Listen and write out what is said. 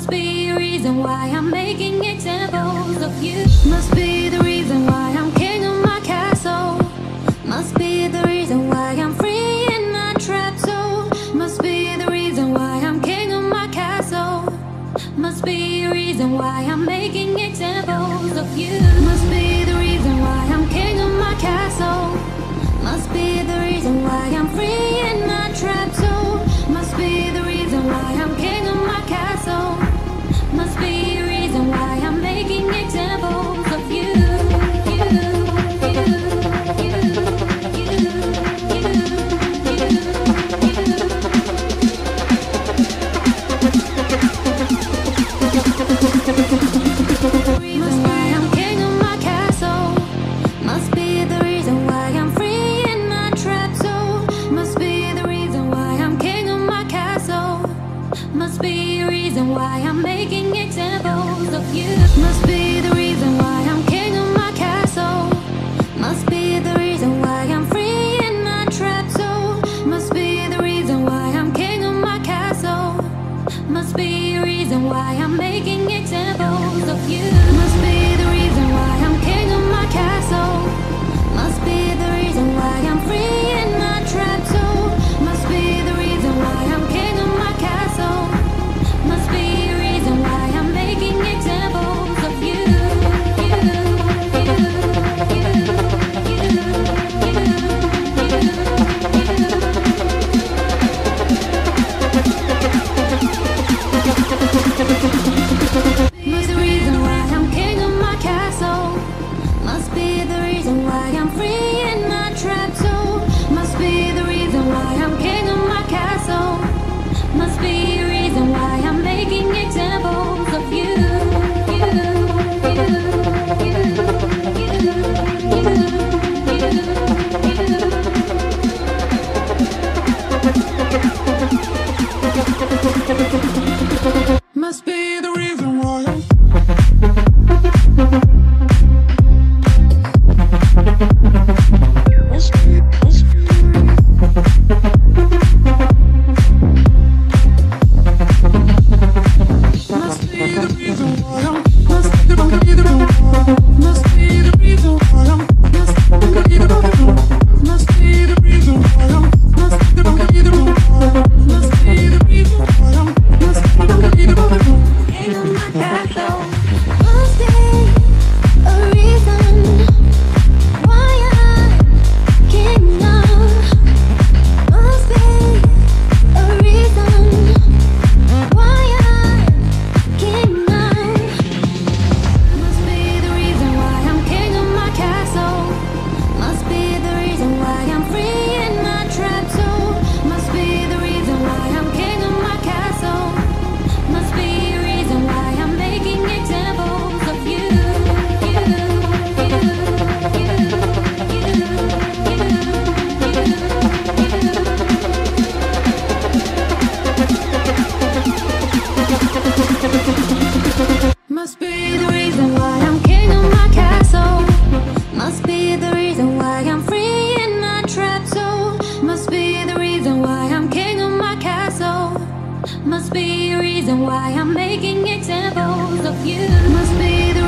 must be the reason why I'm making examples of you. Must be the reason why I'm king of my castle. Must be the reason why I'm free in my trap zone Must be the reason why I'm king of my castle. Must be the reason why I'm making examples of you. Must be the reason why I'm king of my castle. Must be the reason why I'm free in. reason why I'm making examples of you. Must be. must be a reason why I'm making examples of you. Must be